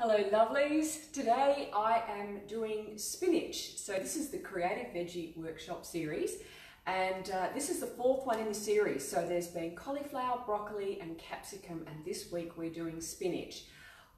Hello lovelies, today I am doing spinach. So this is the Creative Veggie Workshop series and uh, this is the fourth one in the series. So there's been cauliflower, broccoli and capsicum and this week we're doing spinach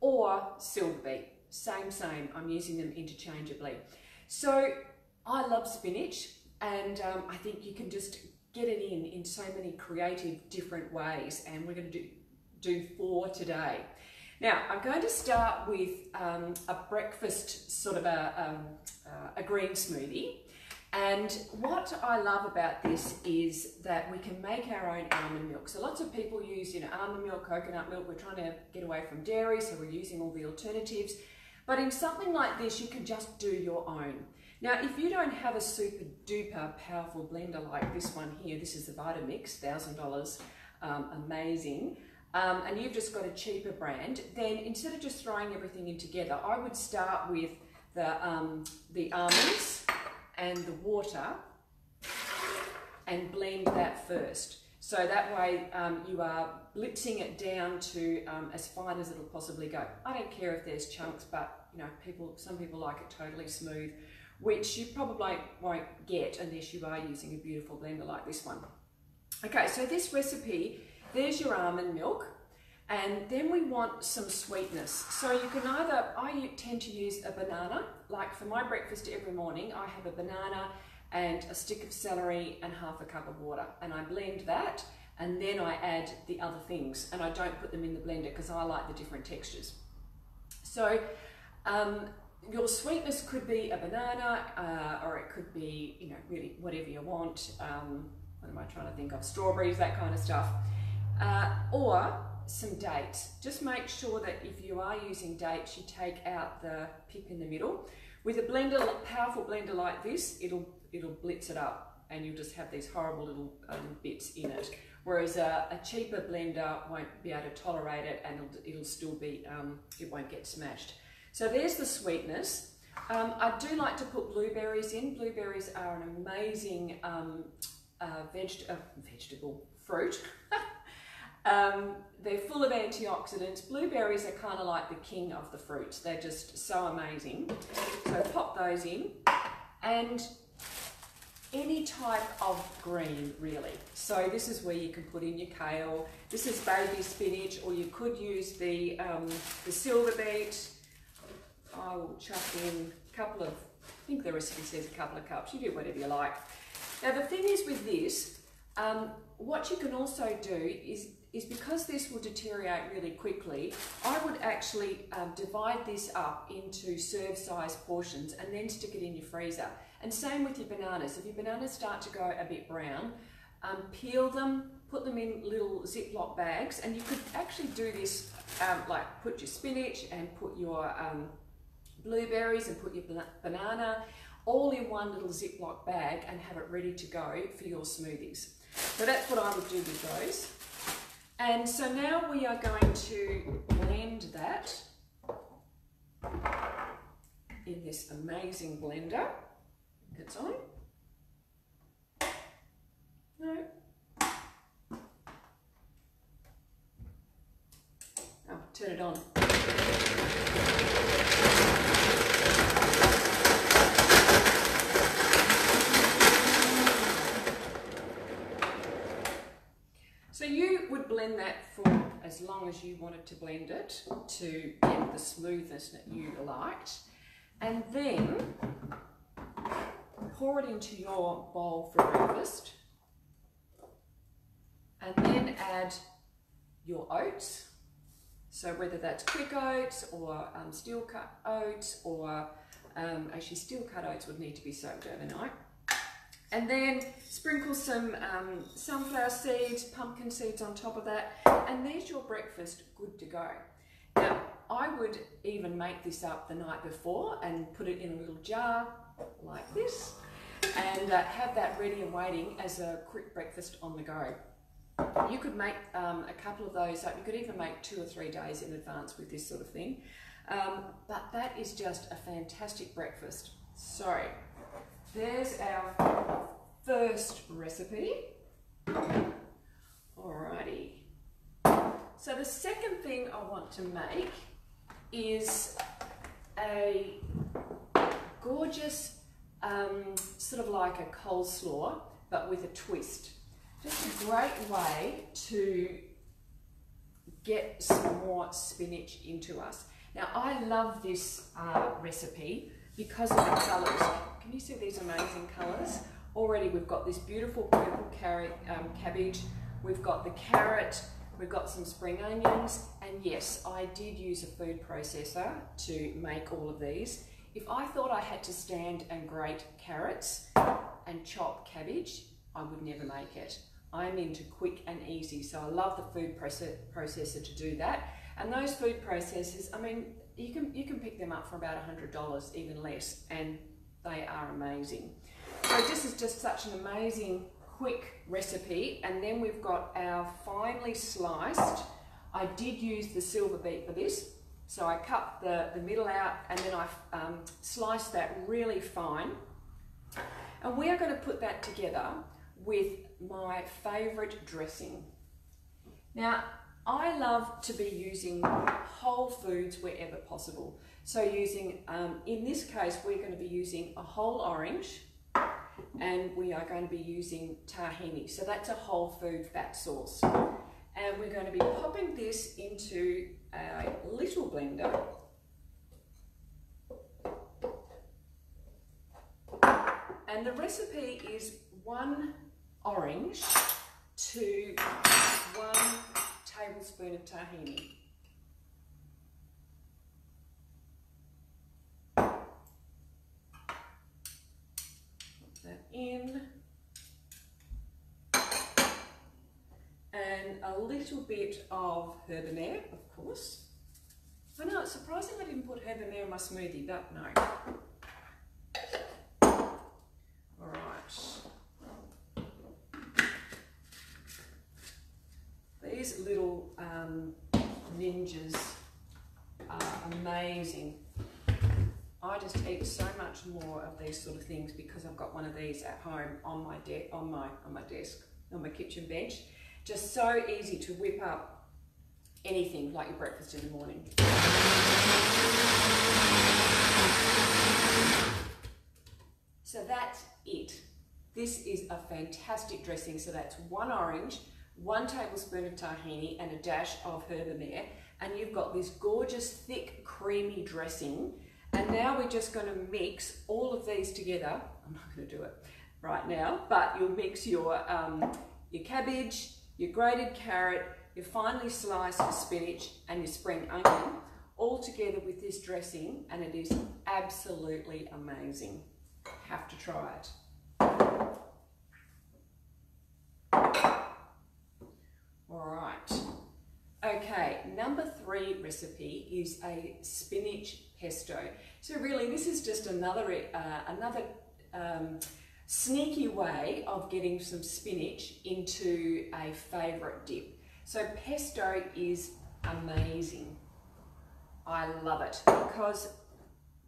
or silver beet. Same, same, I'm using them interchangeably. So I love spinach and um, I think you can just get it in in so many creative different ways and we're going to do, do four today. Now, I'm going to start with um, a breakfast sort of a, um, uh, a green smoothie. And what I love about this is that we can make our own almond milk. So lots of people use, you know, almond milk, coconut milk. We're trying to get away from dairy, so we're using all the alternatives. But in something like this, you can just do your own. Now, if you don't have a super duper powerful blender like this one here, this is the Vitamix, $1,000, um, amazing um, and you've just got a cheaper brand, then instead of just throwing everything in together, I would start with the, um, the almonds and the water and blend that first. So that way um, you are blitzing it down to um, as fine as it'll possibly go. I don't care if there's chunks, but you know, people, some people like it totally smooth, which you probably won't get unless you are using a beautiful blender like this one. Okay, so this recipe there's your almond milk. And then we want some sweetness. So you can either, I tend to use a banana, like for my breakfast every morning, I have a banana and a stick of celery and half a cup of water. And I blend that and then I add the other things. And I don't put them in the blender because I like the different textures. So um, your sweetness could be a banana uh, or it could be, you know, really whatever you want. Um, what am I trying to think of? Strawberries, that kind of stuff uh, or some dates. Just make sure that if you are using dates, you take out the pip in the middle. With a blender, powerful blender like this, it'll it'll blitz it up, and you'll just have these horrible little um, bits in it. Whereas a, a, cheaper blender won't be able to tolerate it, and it'll, it'll still be um, it won't get smashed. So there's the sweetness. Um, I do like to put blueberries in. Blueberries are an amazing um, uh, veg uh, vegetable fruit. Um, they're full of antioxidants. Blueberries are kind of like the king of the fruits. They're just so amazing. So pop those in. And any type of green, really. So this is where you can put in your kale. This is baby spinach, or you could use the, um, the silver beet. I will chuck in a couple of, I think the recipe says a couple of cups. You do whatever you like. Now the thing is with this, um, what you can also do is is because this will deteriorate really quickly, I would actually um, divide this up into serve size portions and then stick it in your freezer. And same with your bananas. If your bananas start to go a bit brown, um, peel them, put them in little Ziploc bags, and you could actually do this um, like put your spinach and put your um, blueberries and put your banana all in one little Ziploc bag and have it ready to go for your smoothies. So that's what I would do with those. And so now we are going to blend that in this amazing blender. It's on. No. Oh, turn it on. blend that for as you wanted to blend it to get the smoothness that you liked. And then pour it into your bowl for breakfast. And then add your oats. So whether that's quick oats or um, steel cut oats or um, actually steel cut oats would need to be soaked overnight. And then sprinkle some um, sunflower seeds, pumpkin seeds on top of that, and there's your breakfast good to go. Now, I would even make this up the night before and put it in a little jar like this, and uh, have that ready and waiting as a quick breakfast on the go. You could make um, a couple of those up. You could even make two or three days in advance with this sort of thing. Um, but that is just a fantastic breakfast. So there's our first recipe. Alrighty. So the second thing I want to make is a gorgeous, um, sort of like a coleslaw, but with a twist. Just a great way to get some more spinach into us. Now I love this uh, recipe because of the colours. Can you see these amazing colours? Already we've got this beautiful purple carrot, um, cabbage, we've got the carrot, we've got some spring onions, and yes, I did use a food processor to make all of these. If I thought I had to stand and grate carrots and chop cabbage, I would never make it. I'm into quick and easy, so I love the food processor to do that. And those food processors, I mean, you can you can pick them up for about $100, even less, and they are amazing. So this is just such an amazing quick recipe. And then we've got our finely sliced. I did use the silver beet for this. So I cut the, the middle out and then I um, sliced that really fine. And we are going to put that together with my favourite dressing. Now, I love to be using whole foods wherever possible. So using, um, in this case, we're going to be using a whole orange, and we are going to be using tahini. So that's a whole food fat sauce. And we're going to be popping this into a little blender. And the recipe is one orange to one tablespoon of tahini. That in and a little bit of herbamare, of course. I know it's surprising I didn't put herbamare in my smoothie, but no. All right. These little um, ninjas are amazing. I just eat so much more of these sort of things because I've got one of these at home on my on my on my desk on my kitchen bench. Just so easy to whip up anything like your breakfast in the morning. So that's it. This is a fantastic dressing. So that's one orange, one tablespoon of tahini and a dash of herbamare. And you've got this gorgeous, thick, creamy dressing and now we're just going to mix all of these together. I'm not going to do it right now, but you'll mix your, um, your cabbage, your grated carrot, your finely sliced spinach and your spring onion all together with this dressing and it is absolutely amazing. Have to try it. All right. Okay, number three recipe is a spinach pesto. So really this is just another, uh, another um, sneaky way of getting some spinach into a favourite dip. So pesto is amazing. I love it because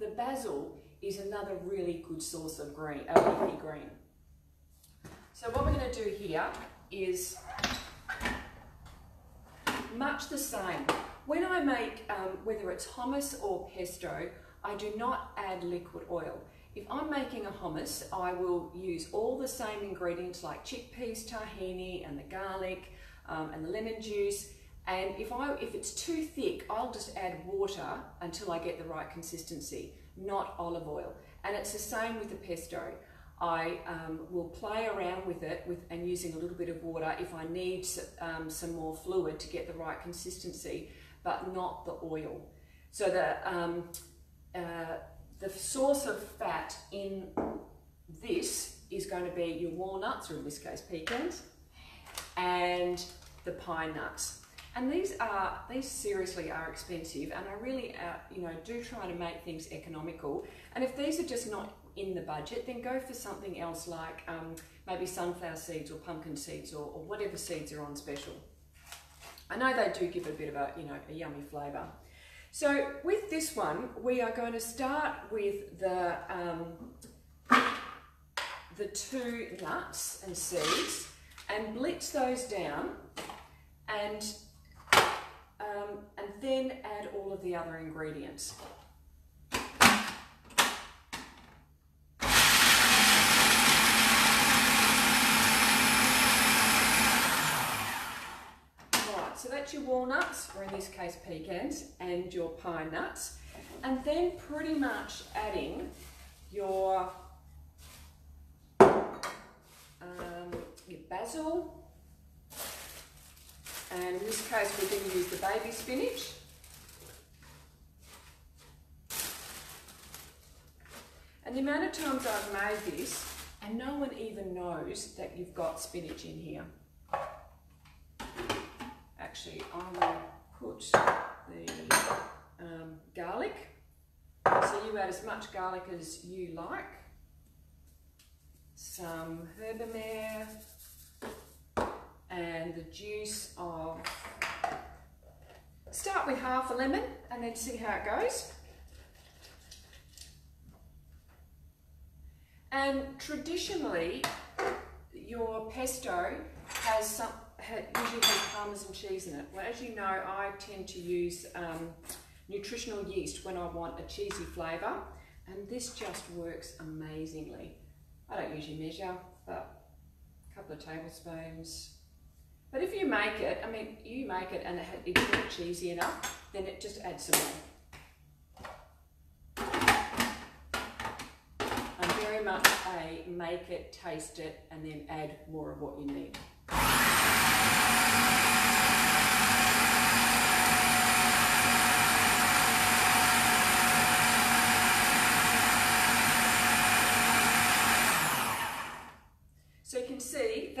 the basil is another really good source of green, a leafy green. So what we're going to do here is much the same. When I make, um, whether it's hummus or pesto, I do not add liquid oil. If I'm making a hummus, I will use all the same ingredients like chickpeas, tahini, and the garlic, um, and the lemon juice. And if, I, if it's too thick, I'll just add water until I get the right consistency, not olive oil. And it's the same with the pesto. I um, will play around with it with, and using a little bit of water if I need um, some more fluid to get the right consistency, but not the oil. So the, um, uh, the source of fat in this is going to be your walnuts, or in this case pecans, and the pine nuts. And these are these seriously are expensive, and I really, uh, you know, do try to make things economical. And if these are just not in the budget, then go for something else like um, maybe sunflower seeds or pumpkin seeds or, or, whatever seeds are on special. I know they do give a bit of a, you know, a yummy flavour. So with this one, we are going to start with the, um, the two nuts and seeds and blitz those down and um, and then add all of the other ingredients. Your walnuts, or in this case pecans, and your pine nuts. And then pretty much adding your, um, your basil, and in this case we're going to use the baby spinach. And the amount of times I've made this, and no one even knows that you've got spinach in here. Actually, I will put the um, garlic. So you add as much garlic as you like. Some herbamare and the juice of, start with half a lemon and then see how it goes. And traditionally, your pesto has some, usually has parmesan cheese in it. Well, as you know, I tend to use um, nutritional yeast when I want a cheesy flavour, and this just works amazingly. I don't usually measure, but a couple of tablespoons, but if you make it, I mean, you make it and it's not cheesy enough, then it just adds some more. I'm very much a make it, taste it, and then add more of what you need.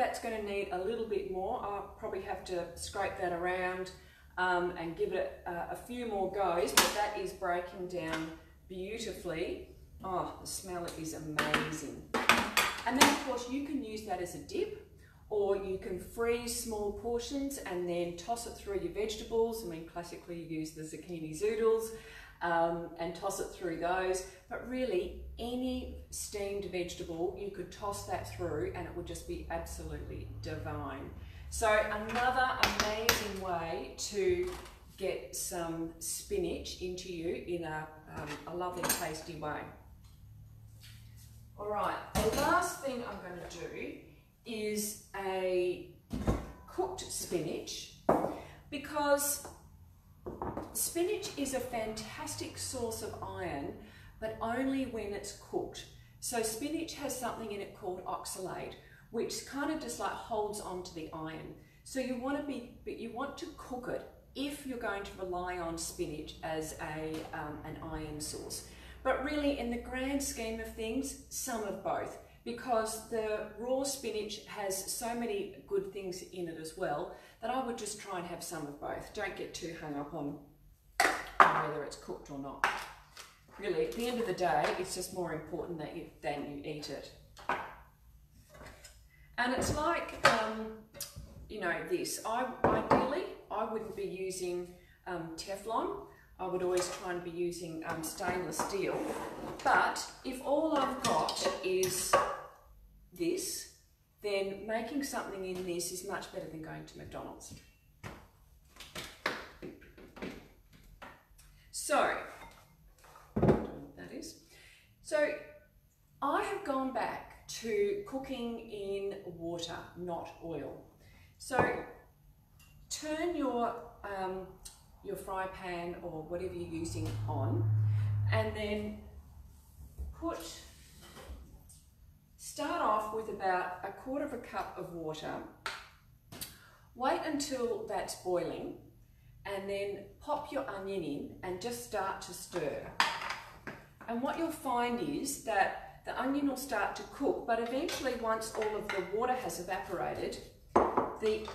That's going to need a little bit more. I'll probably have to scrape that around um, and give it a, a few more goes, but that is breaking down beautifully. Oh, the smell is amazing. And then of course you can use that as a dip or you can freeze small portions and then toss it through your vegetables. I mean, classically you use the zucchini zoodles um, and toss it through those. But really, any steamed vegetable, you could toss that through and it would just be absolutely divine. So another amazing way to get some spinach into you in a, um, a lovely tasty way. All right, the last thing I'm going to do is a cooked spinach because Spinach is a fantastic source of iron, but only when it's cooked. So spinach has something in it called oxalate, which kind of just like holds onto the iron. So you want to be, but you want to cook it if you're going to rely on spinach as a, um, an iron source. But really, in the grand scheme of things, some of both, because the raw spinach has so many good things in it as well that I would just try and have some of both. Don't get too hung up on whether it's cooked or not. Really, at the end of the day, it's just more important that you, than you eat it. And it's like, um, you know, this. I Ideally, I wouldn't be using um, Teflon. I would always try and be using um, stainless steel. But if all I've got is this, then making something in this is much better than going to McDonald's. So, that is. So, I have gone back to cooking in water, not oil. So, turn your um, your fry pan or whatever you're using on, and then put start off with about a quarter of a cup of water. Wait until that's boiling and then pop your onion in and just start to stir. And what you'll find is that the onion will start to cook, but eventually once all of the water has evaporated, the,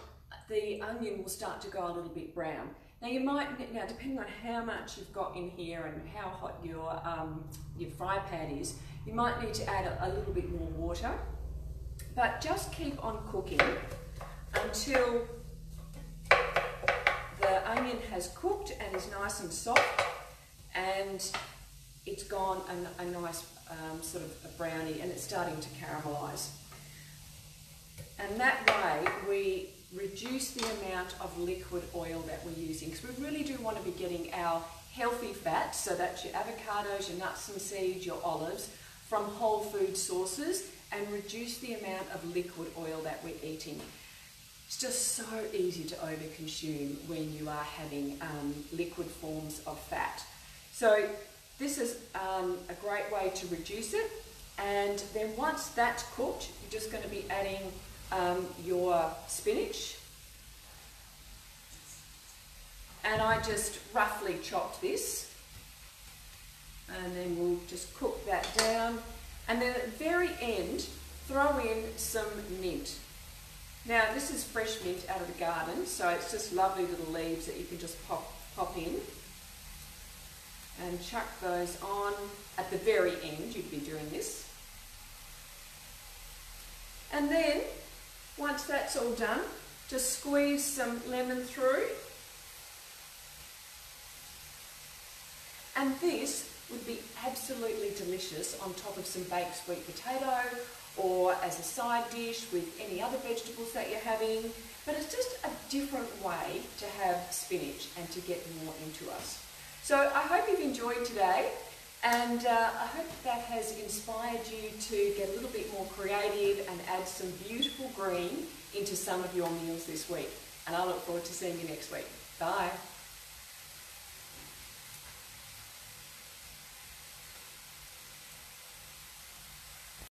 the onion will start to go a little bit brown. Now you might, now depending on how much you've got in here and how hot your, um, your fry pan is, you might need to add a, a little bit more water. But just keep on cooking until the onion has cooked and is nice and soft and it's gone a, a nice um, sort of a brownie and it's starting to caramelise. And that way we reduce the amount of liquid oil that we're using because we really do want to be getting our healthy fats, so that's your avocados, your nuts and seeds, your olives, from whole food sources and reduce the amount of liquid oil that we're eating. It's just so easy to overconsume when you are having um, liquid forms of fat. So this is um, a great way to reduce it. And then once that's cooked, you're just going to be adding um, your spinach. And I just roughly chopped this. And then we'll just cook that down. And then at the very end, throw in some mint. Now this is fresh mint out of the garden, so it's just lovely little leaves that you can just pop, pop in. And chuck those on at the very end, you'd be doing this. And then, once that's all done, just squeeze some lemon through. And this would be absolutely delicious on top of some baked sweet potato or as a side dish with any other vegetables that you're having. But it's just a different way to have spinach and to get more into us. So I hope you've enjoyed today and uh, I hope that has inspired you to get a little bit more creative and add some beautiful green into some of your meals this week. And I look forward to seeing you next week. Bye.